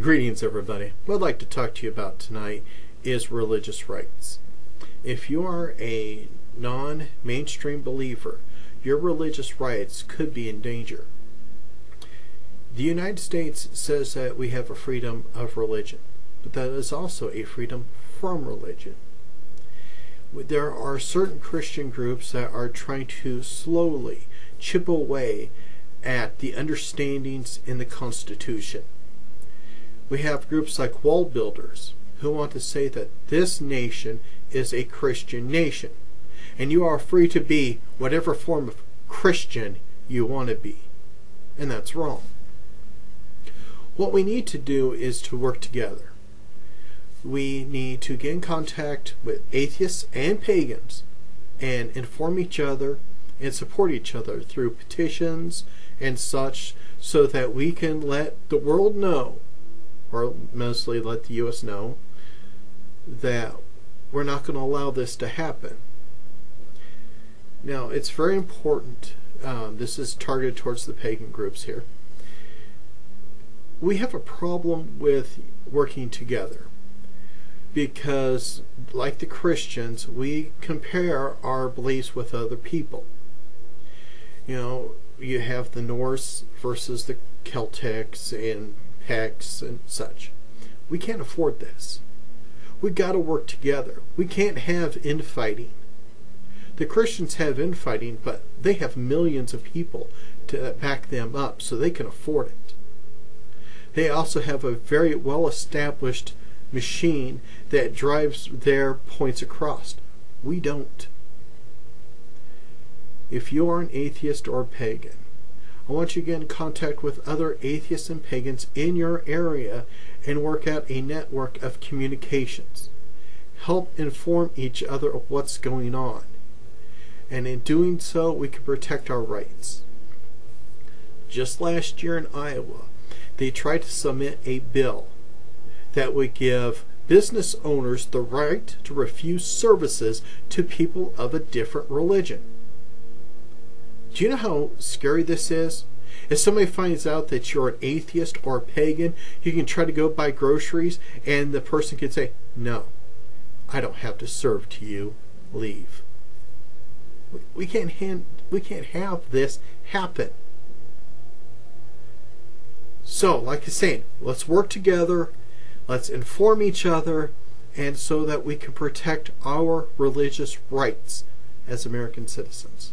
Greetings, everybody. What I'd like to talk to you about tonight is religious rights. If you are a non mainstream believer, your religious rights could be in danger. The United States says that we have a freedom of religion, but that is also a freedom from religion. There are certain Christian groups that are trying to slowly chip away at the understandings in the Constitution we have groups like WallBuilders who want to say that this nation is a Christian nation. And you are free to be whatever form of Christian you want to be. And that's wrong. What we need to do is to work together. We need to get in contact with atheists and pagans and inform each other and support each other through petitions and such so that we can let the world know or mostly let the U.S. know that we're not going to allow this to happen. Now, it's very important. Um, this is targeted towards the pagan groups here. We have a problem with working together because, like the Christians, we compare our beliefs with other people. You know, you have the Norse versus the Celtics and Hex, and such. We can't afford this. We've got to work together. We can't have infighting. The Christians have infighting, but they have millions of people to back them up, so they can afford it. They also have a very well established machine that drives their points across. We don't. If you are an atheist or pagan, I want you to get in contact with other atheists and pagans in your area and work out a network of communications. Help inform each other of what's going on. And in doing so, we can protect our rights. Just last year in Iowa, they tried to submit a bill that would give business owners the right to refuse services to people of a different religion. Do you know how scary this is? If somebody finds out that you're an atheist or a pagan, you can try to go buy groceries and the person can say, No, I don't have to serve to you. Leave. We can't hand, we can't have this happen. So, like I said, let's work together, let's inform each other, and so that we can protect our religious rights as American citizens.